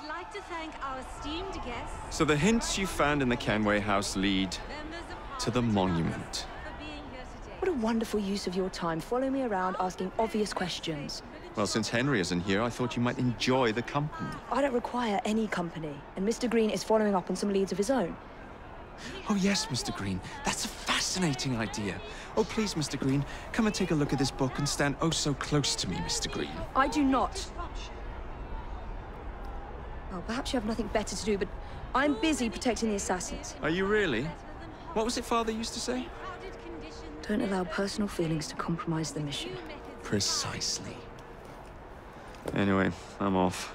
would like to thank our esteemed guests, So the hints you found in the Kenway house lead to the monument. for being here today. What a wonderful use of your time, following me around asking obvious questions. Well, since Henry isn't here, I thought you might enjoy the company. I don't require any company, and Mr. Green is following up on some leads of his own. Oh, yes, Mr. Green. That's a fascinating idea. Oh, please, Mr. Green, come and take a look at this book and stand oh so close to me, Mr. Green. I do not. Well, perhaps you have nothing better to do, but I'm busy protecting the assassins. Are you really? What was it Father used to say? Don't allow personal feelings to compromise the mission. Precisely. Anyway, I'm off.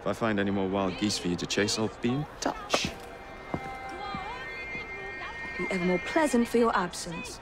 If I find any more wild geese for you to chase, I'll be in touch. Be ever more pleasant for your absence.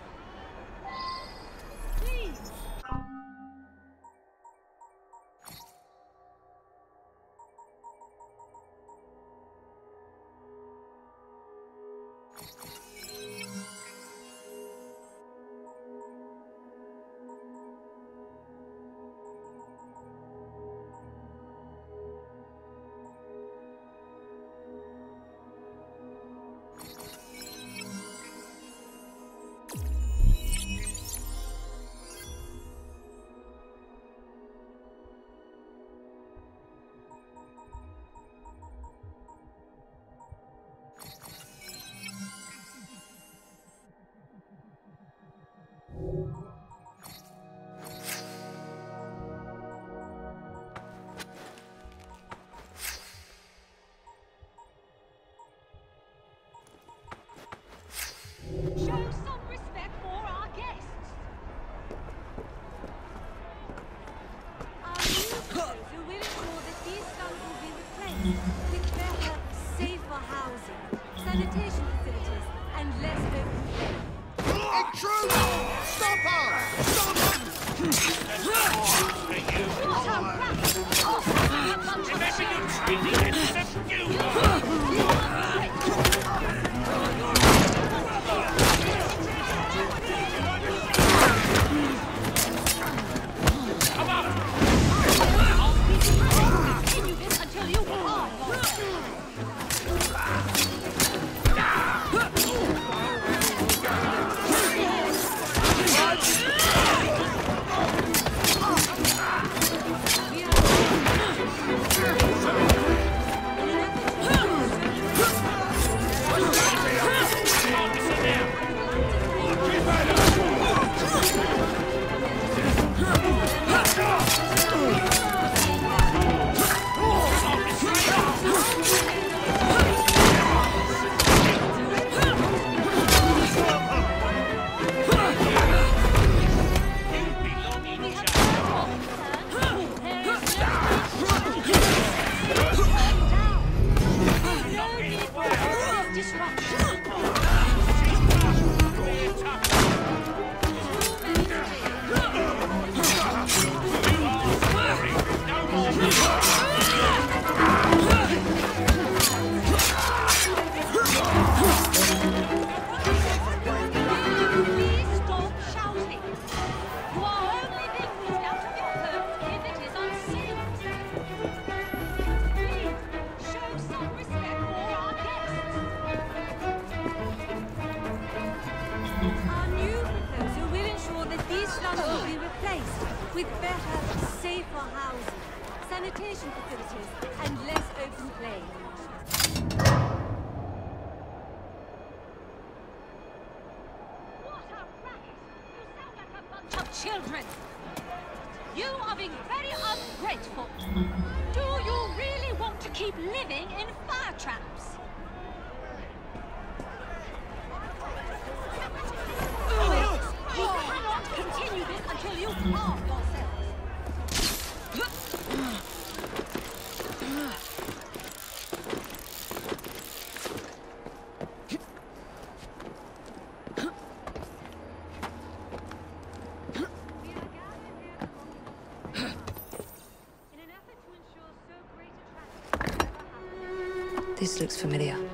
Looks familiar.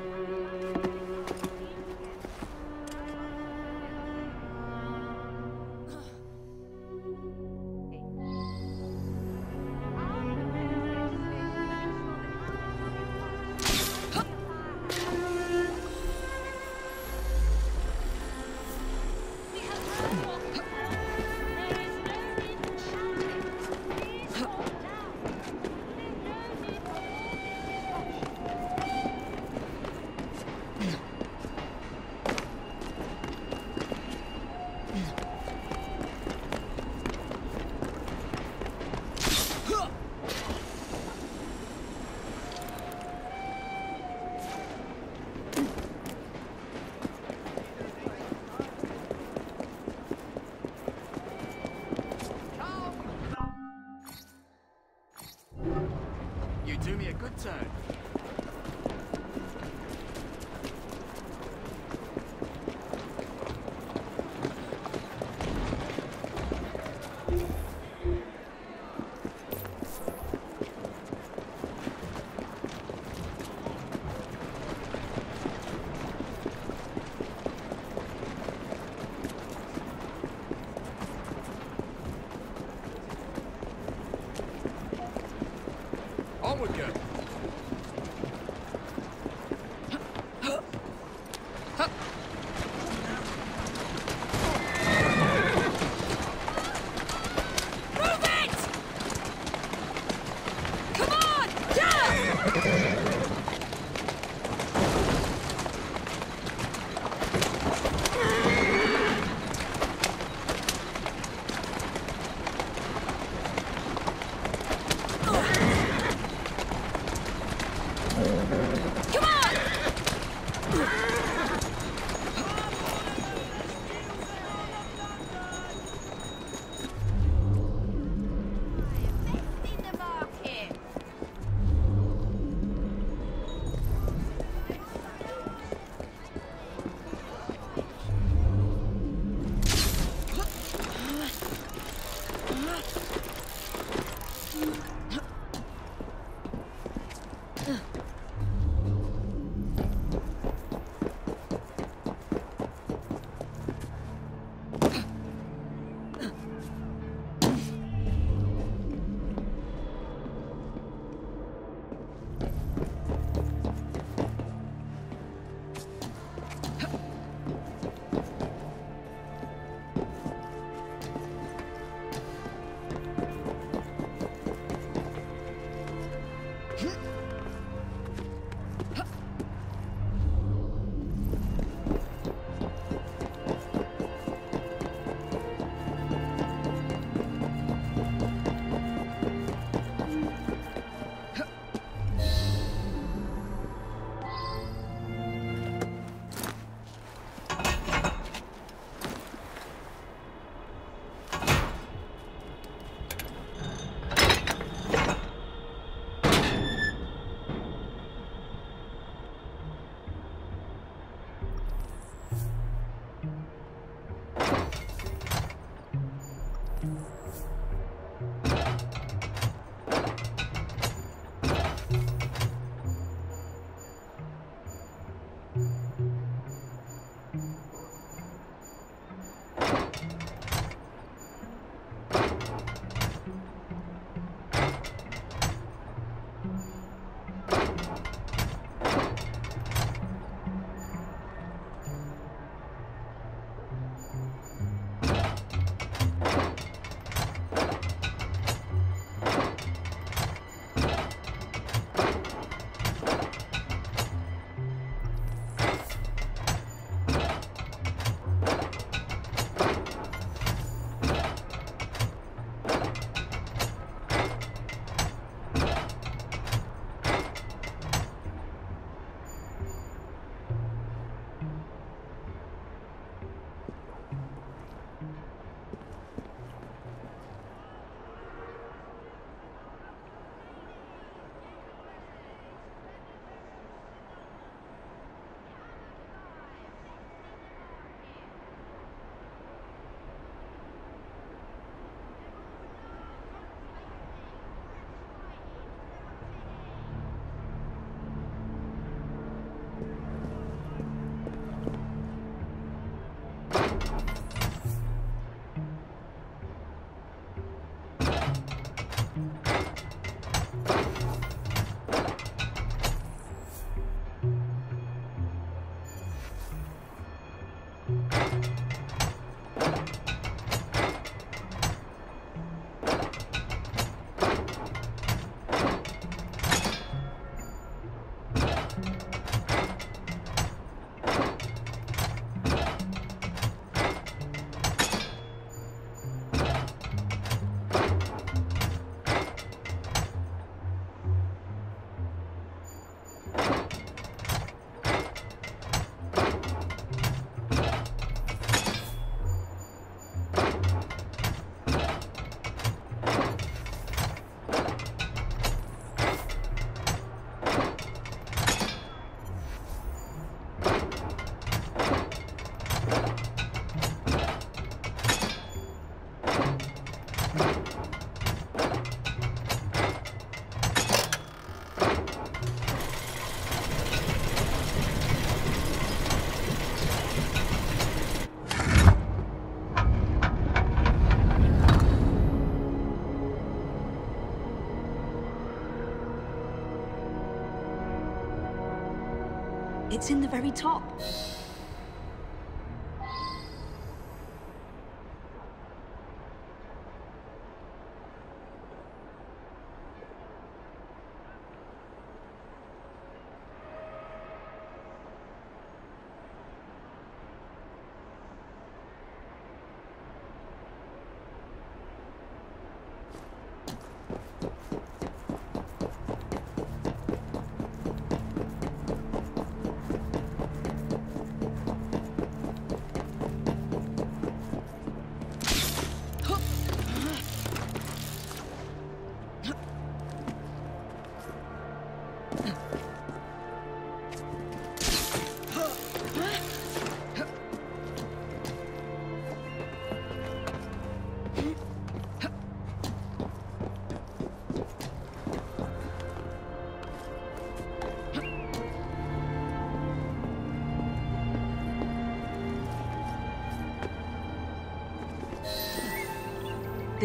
It's in the very top.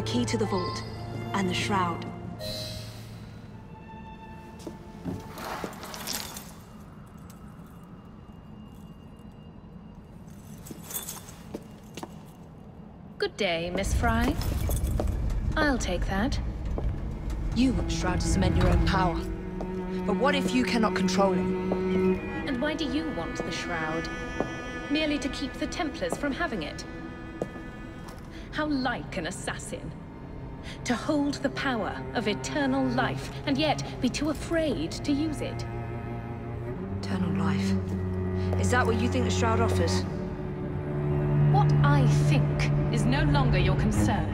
Key to the vault and the shroud. Good day, Miss Frye. I'll take that. You want the shroud to cement your own power. But what if you cannot control it? And why do you want the Shroud? Merely to keep the Templars from having it? how like an assassin. To hold the power of eternal life, and yet be too afraid to use it. Eternal life? Is that what you think the Shroud offers? What I think is no longer your concern.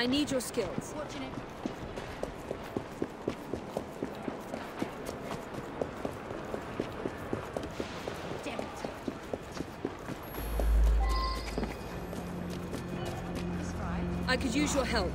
I need your skills. Watching it. I could use your help.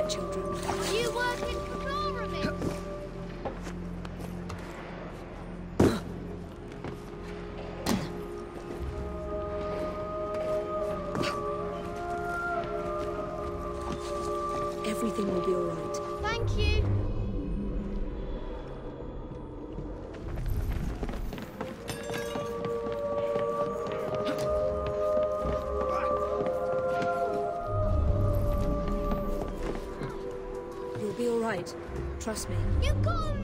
Children. You work with Chloramix. Trust me. You got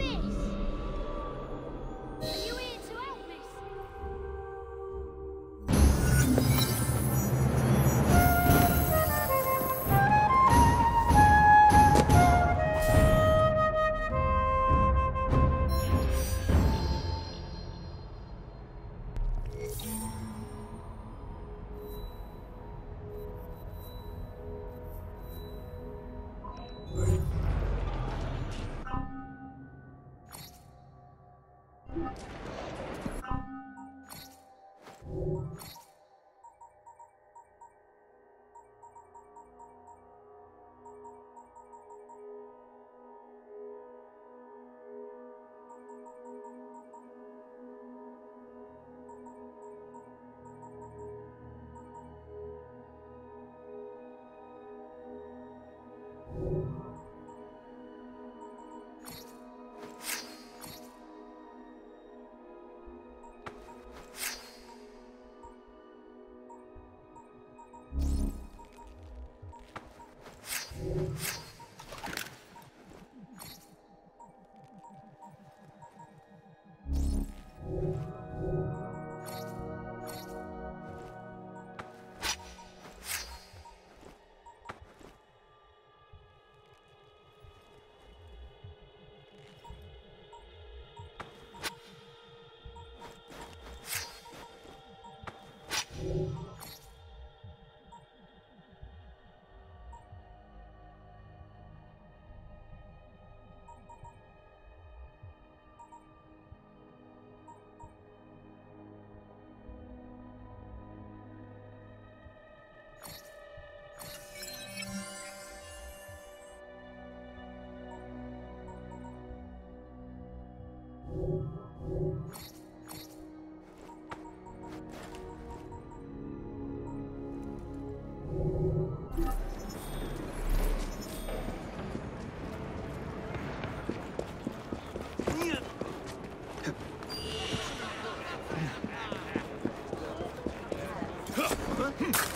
Hmph!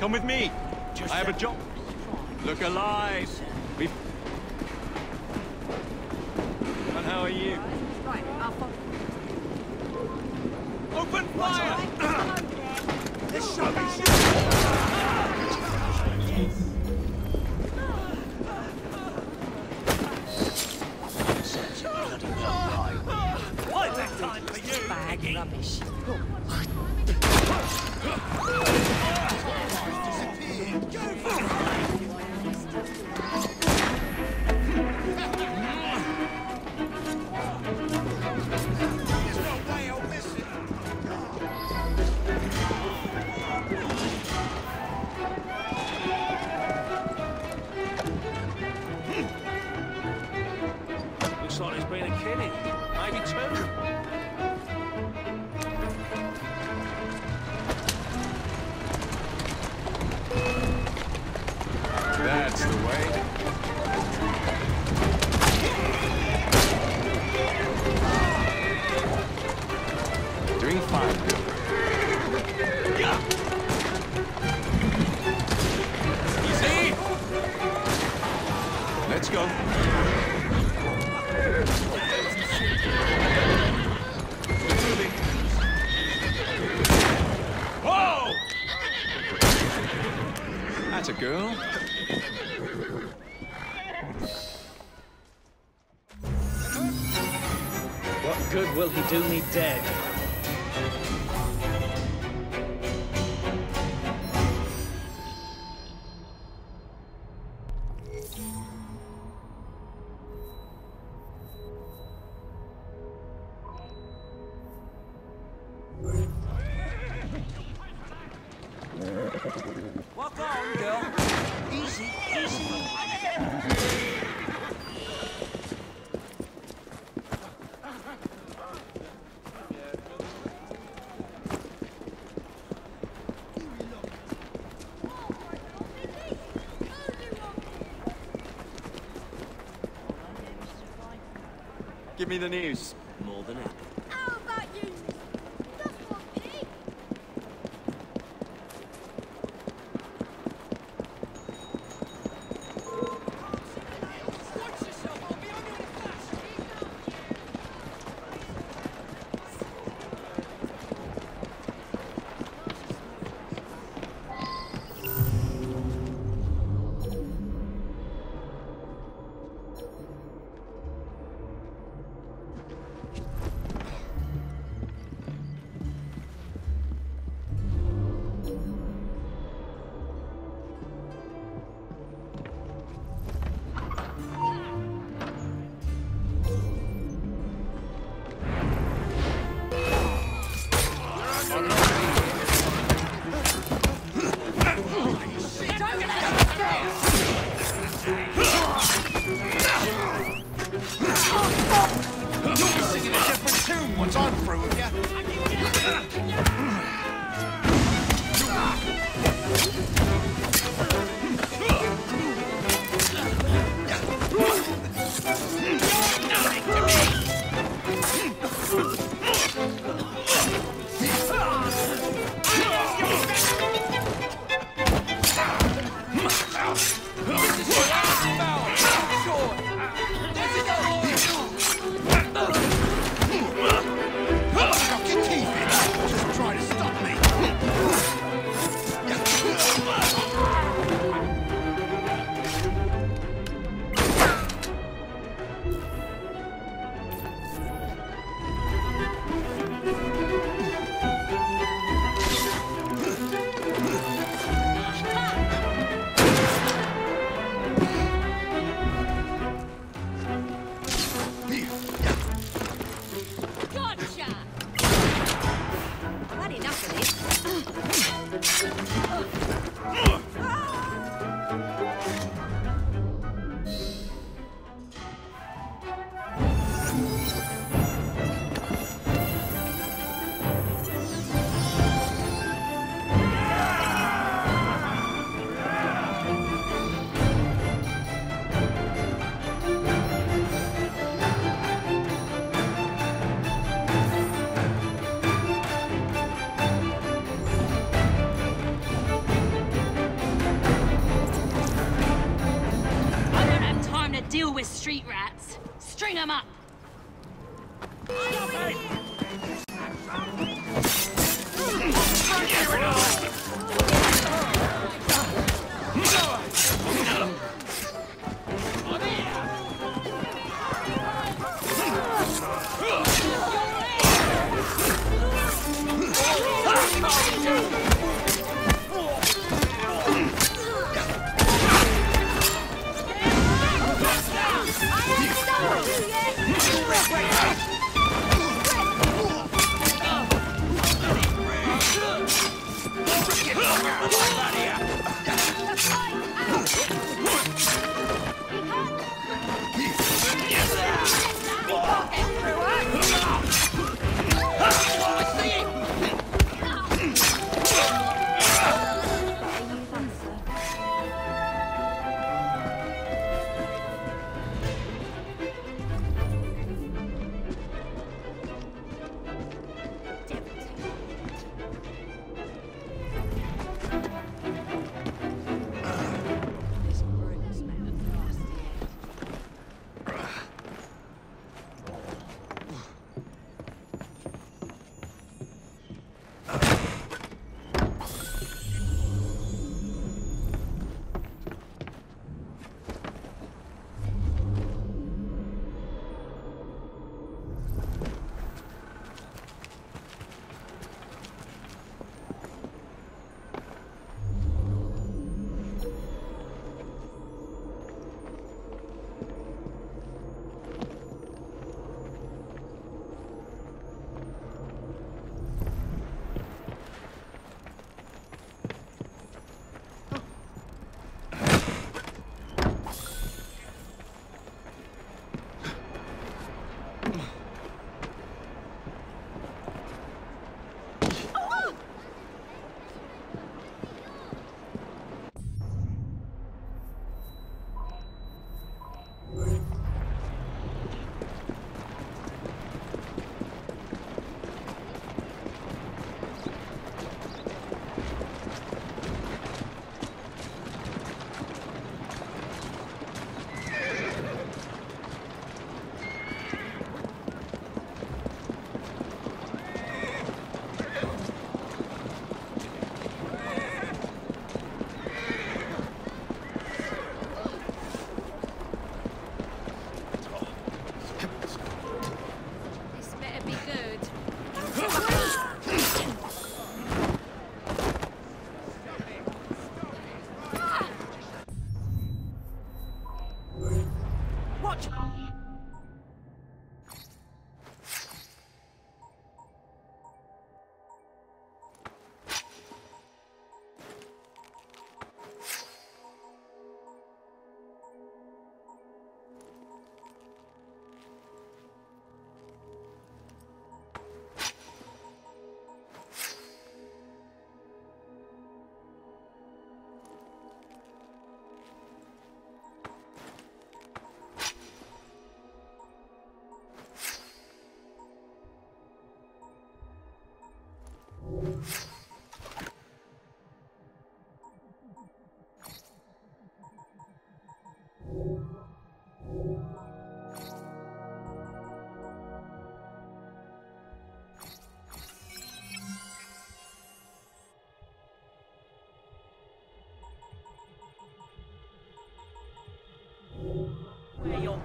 Come with me. I have a job. Look alive. We've... And how are you? Right, I'll. Open fire! This show is Why that time for you, Maggie? Rubbish. What good will he do me dead? Me the news. You'll be Singing a different tune once I'm through with you.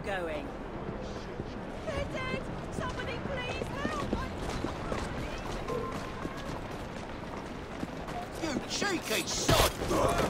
Going. Oh,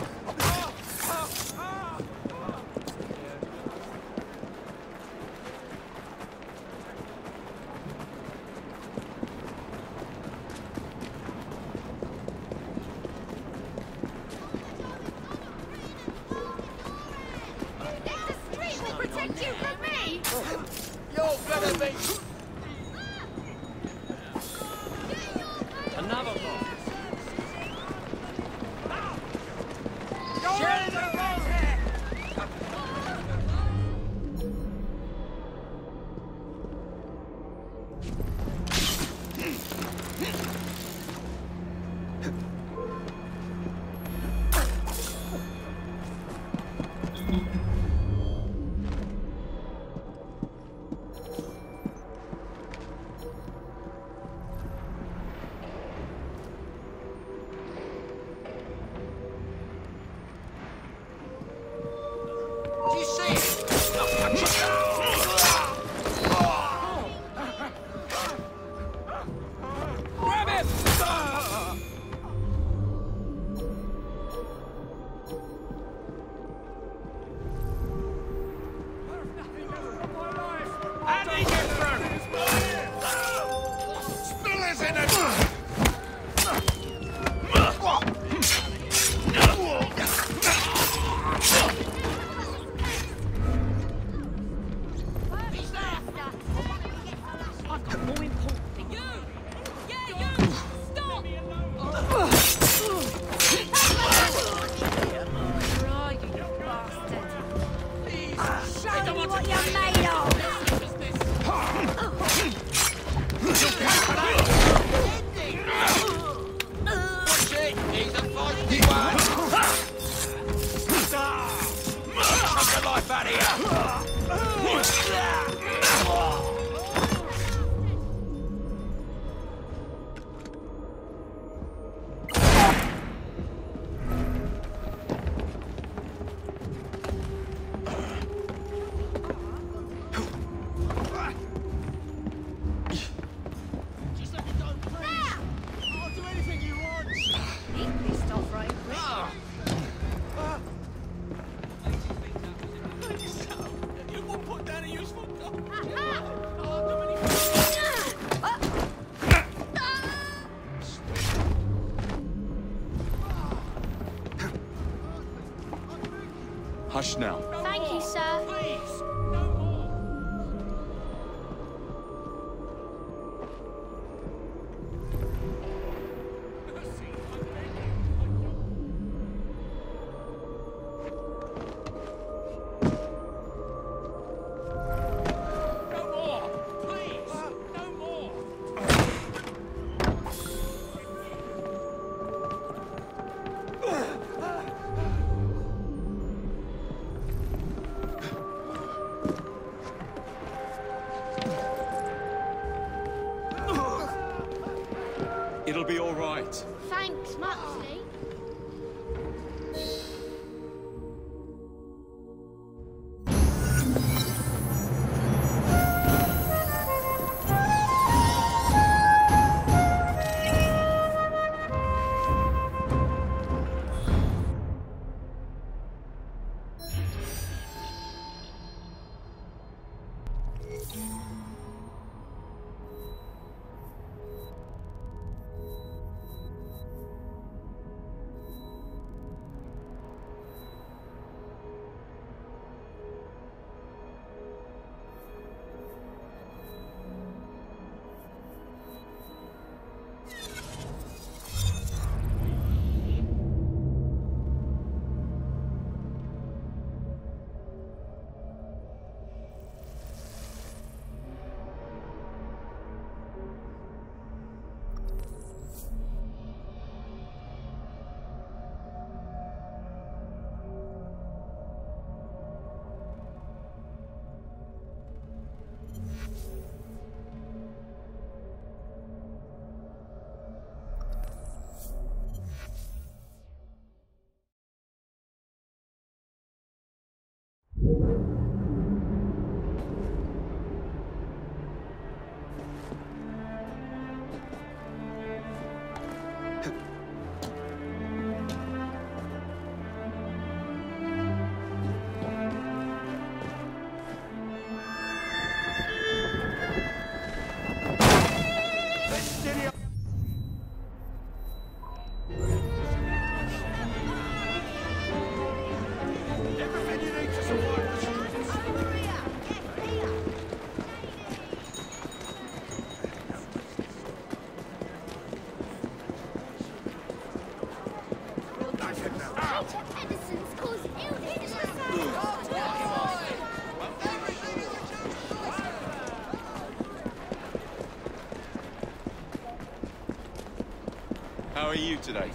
are you today?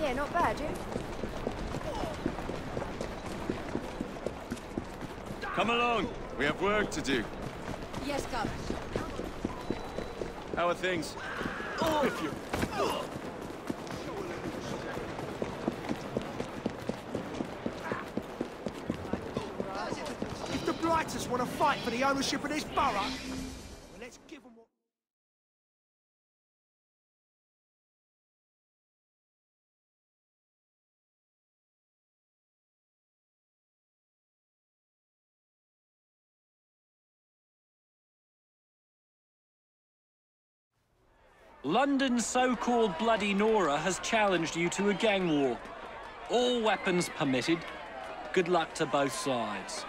Yeah, not bad, you? Come along. We have work to do. Yes, Governor. How are things? Oh, if you... If the Blighters want to fight for the ownership of this borough, London's so-called Bloody Nora has challenged you to a gang war. All weapons permitted. Good luck to both sides.